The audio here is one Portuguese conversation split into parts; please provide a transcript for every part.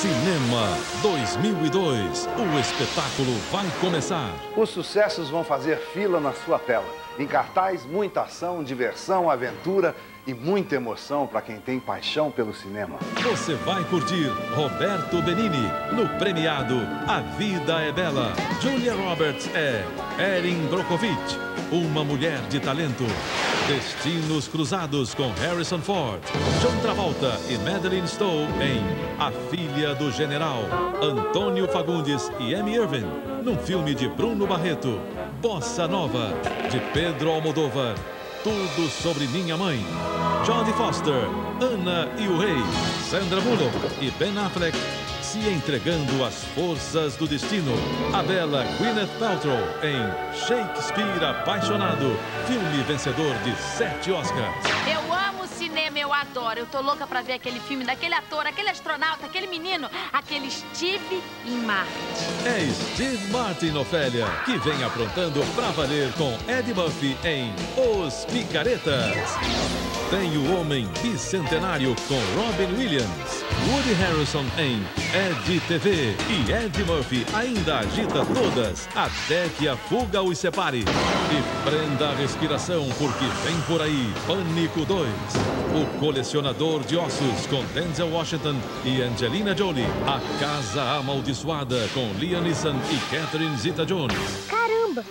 Cinema 2002. O espetáculo vai começar. Os sucessos vão fazer fila na sua tela. Em cartaz, muita ação, diversão, aventura e muita emoção para quem tem paixão pelo cinema. Você vai curtir Roberto Benini no premiado A Vida é Bela. Julia Roberts é Erin Brockovich, uma mulher de talento. Destinos Cruzados com Harrison Ford, John Travolta e Madeline Stowe em A Filha do General, Antônio Fagundes e Amy Irving, num filme de Bruno Barreto, Bossa Nova, de Pedro Almodóvar, Tudo Sobre Minha Mãe, Jodie Foster, Ana e o Rei, Sandra Bullock e Ben Affleck se entregando às forças do destino. A bela Gwyneth Paltrow em Shakespeare Apaixonado, filme vencedor de sete Oscars. Eu adoro. Eu tô louca pra ver aquele filme daquele ator, aquele astronauta, aquele menino, aquele Steve em Marte. É Steve Martin, Ofélia, que vem aprontando pra valer com Ed Murphy em Os Picaretas. Tem o Homem Bicentenário com Robin Williams, Woody Harrison em Ed TV e Ed Murphy ainda agita todas até que a fuga os separe. E prenda a respiração porque vem por aí Pânico 2, o colecionador de ossos com Denzel Washington e Angelina Jolie, A Casa Amaldiçoada com Liam Neeson e Catherine Zeta-Jones. Caramba,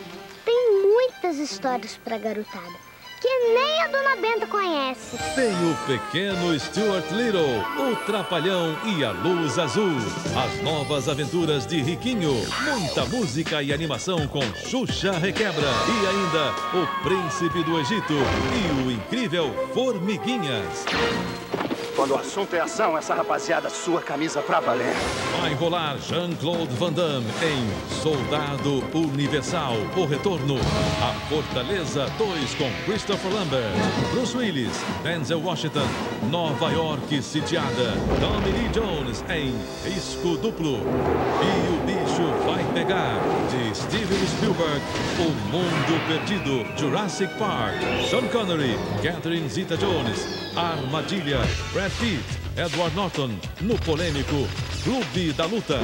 tem muitas histórias pra garotada que nem a Dona Benta conhece. Tem o pequeno Stuart Little, o Trapalhão e a Luz Azul. As novas aventuras de Riquinho. Muita música e animação com Xuxa Requebra. E ainda o Príncipe do Egito e o incrível Formiguinhas. Quando o assunto é ação, essa rapaziada sua camisa pra valer. Vai rolar Jean-Claude Van Damme em Soldado Universal, o retorno. A Fortaleza 2 com Christopher Lambert, Bruce Willis, Denzel Washington, Nova York sitiada. Tommy Lee Jones em Risco Duplo. E o bicho vai pegar de Steven Spielberg, O Mundo Perdido, Jurassic Park, Sean Connery, Catherine Zeta-Jones, Armadilha, Brad Pitt, Edward Norton, no polêmico Clube da Luta.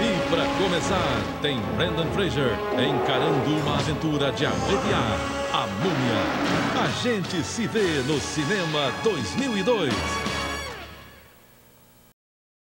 E para começar, tem Brandon Fraser encarando uma aventura de arrepiar a múmia. A gente se vê no Cinema 2002.